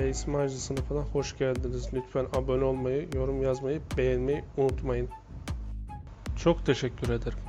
ve İsmailci sınıfına hoş geldiniz. Lütfen abone olmayı, yorum yazmayı, beğenmeyi unutmayın. Çok teşekkür ederim.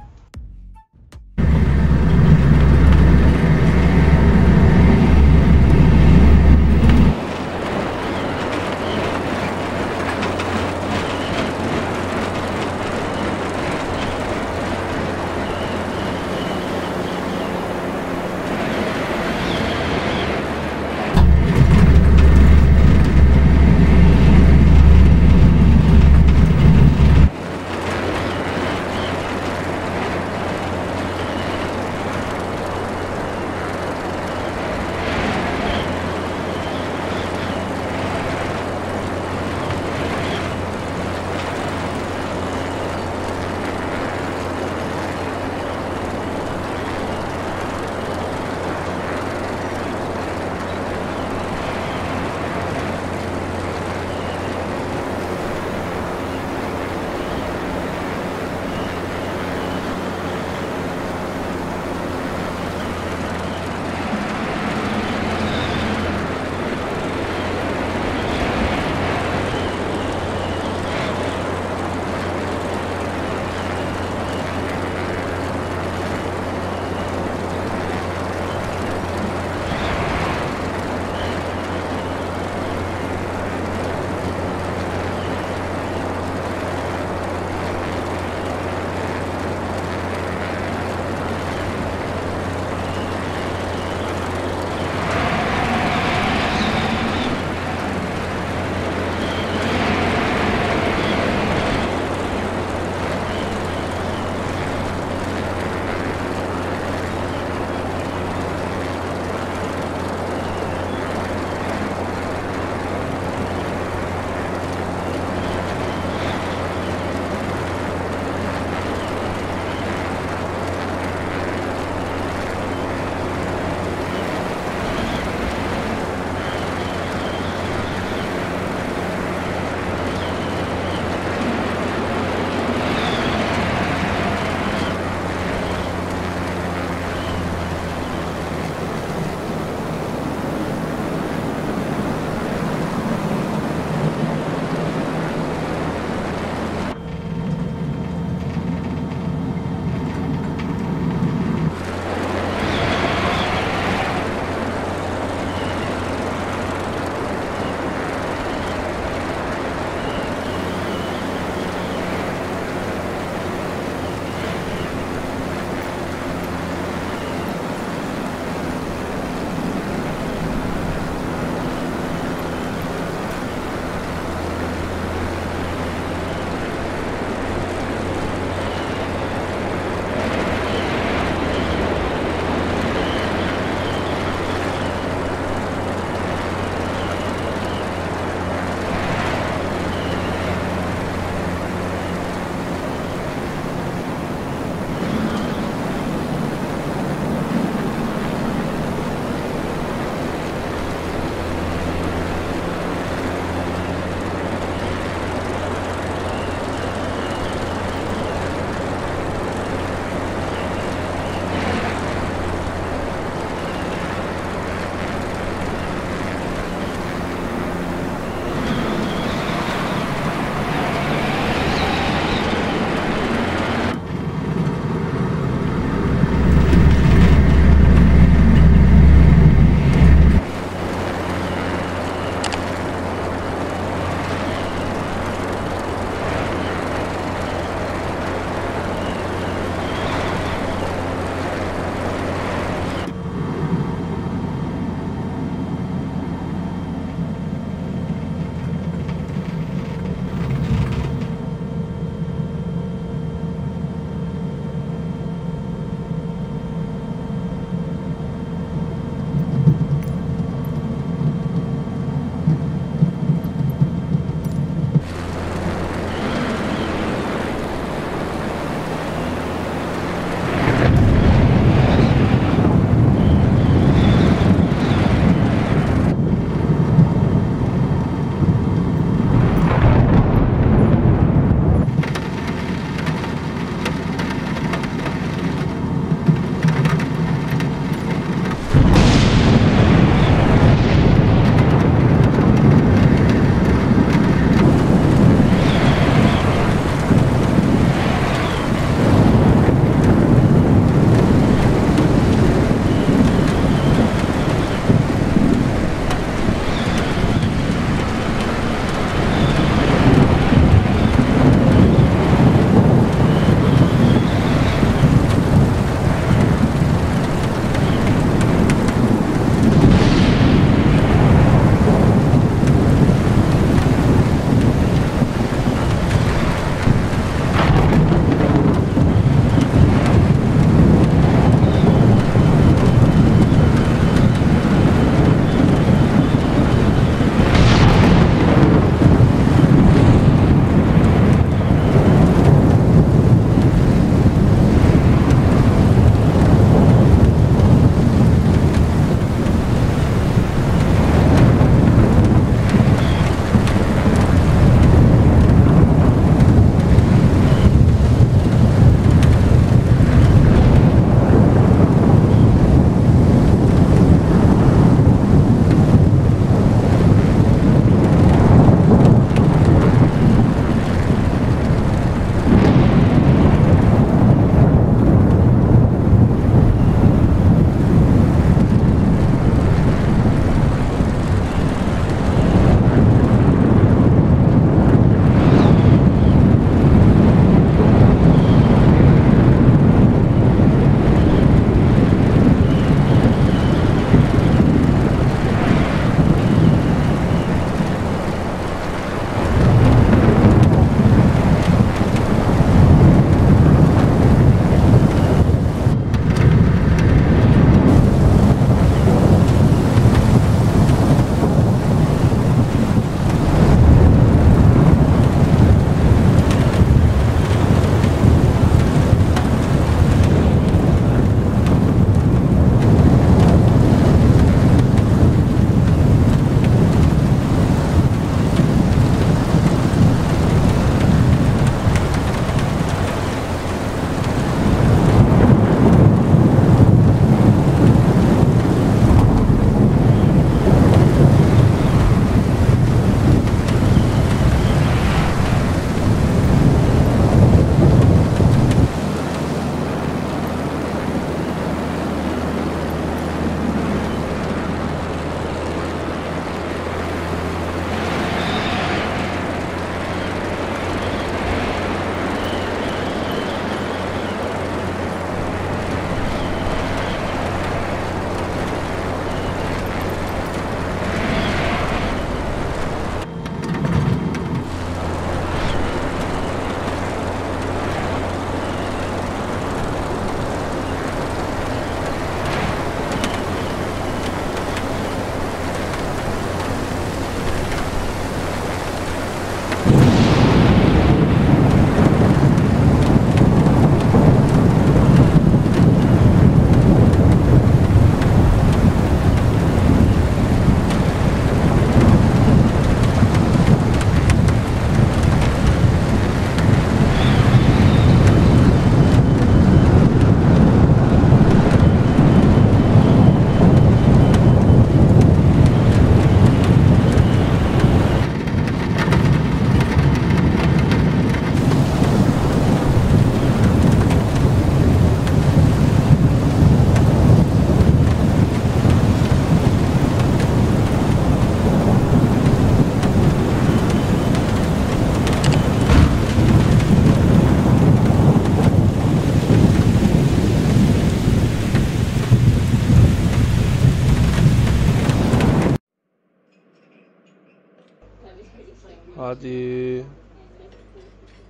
Hadi.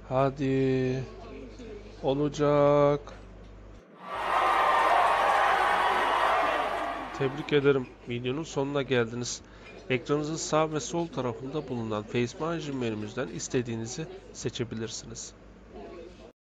Hadi. Olacak. Tebrik ederim. Videonun sonuna geldiniz. Ekranınızın sağ ve sol tarafında bulunan Face Manager menümüzden istediğinizi seçebilirsiniz.